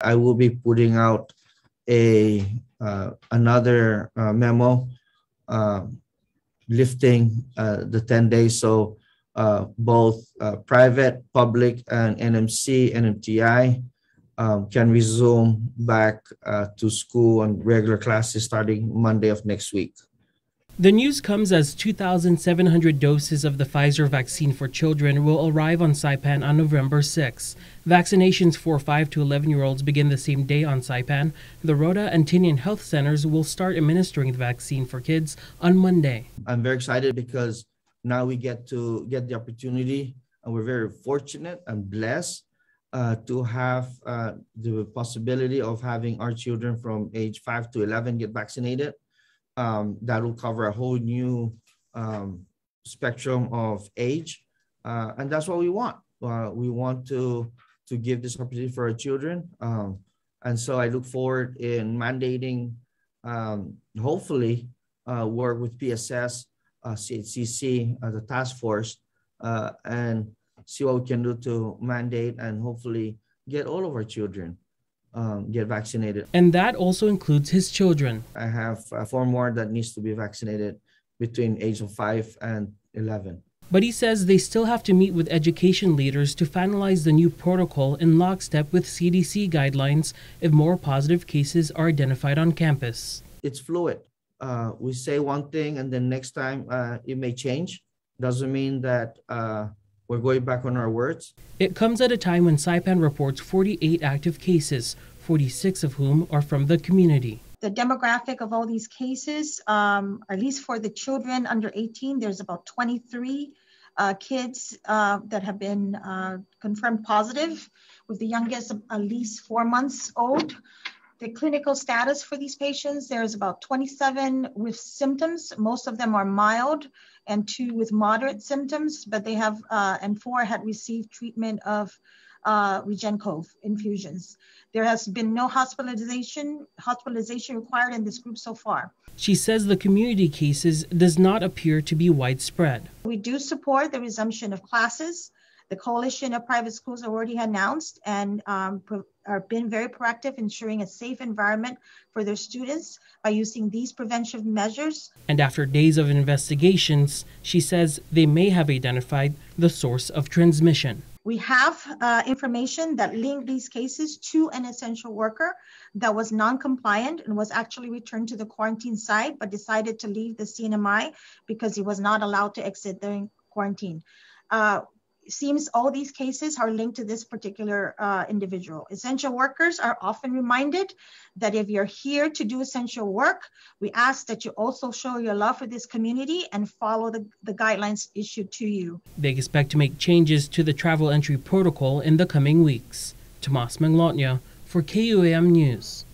I will be putting out a uh, another uh, memo uh, lifting uh, the 10 days. So uh, both uh, private, public, and NMC, NMTI um, can resume back to school and regular classes starting Monday of next week. The news comes as 2,700 doses of the Pfizer vaccine for children will arrive on Saipan on November 6. Vaccinations for 5 to 11 year olds begin the same day on Saipan. The Rota and Tinian health centers will start administering the vaccine for kids on Monday. I'm very excited because now we get to get the opportunity, and we're very fortunate and blessed uh, to have uh, the possibility of having our children from age 5 to 11 get vaccinated um, that will cover a whole new um, spectrum of age. Uh, and that's what we want. Uh, we want to, to give this opportunity for our children. Um, and so I look forward in mandating, um, hopefully, uh, work with PSS, uh, CHCC, uh, the task force, uh, and see what we can do to mandate and hopefully get all of our children um, get vaccinated. And that also includes his children. I have uh, four more that needs to be vaccinated between age of 5 and 11. But he says they still have to meet with education leaders to finalize the new protocol in lockstep with CDC guidelines if more positive cases are identified on campus. It's fluid. Uh, we say one thing and then next time uh, it may change. Doesn't mean that uh, we're going back on our words. It comes at a time when Saipan reports 48 active cases, 46 of whom are from the community. The demographic of all these cases, um, at least for the children under 18, there's about 23 uh, kids uh, that have been uh, confirmed positive, with the youngest at least four months old. The clinical status for these patients, there's about 27 with symptoms. Most of them are mild and two with moderate symptoms, but they have, uh, and four had received treatment of uh, REGEN-COV infusions. There has been no hospitalization hospitalization required in this group so far. She says the community cases does not appear to be widespread. We do support the resumption of classes. The Coalition of Private Schools already announced and um, are been very proactive ensuring a safe environment for their students by using these preventive measures. And after days of investigations, she says they may have identified the source of transmission. We have uh, information that linked these cases to an essential worker that was non-compliant and was actually returned to the quarantine site, but decided to leave the CNMI because he was not allowed to exit during quarantine. Uh, seems all these cases are linked to this particular uh, individual. Essential workers are often reminded that if you're here to do essential work, we ask that you also show your love for this community and follow the, the guidelines issued to you. They expect to make changes to the travel entry protocol in the coming weeks. Thomas Manglona for KUAM News.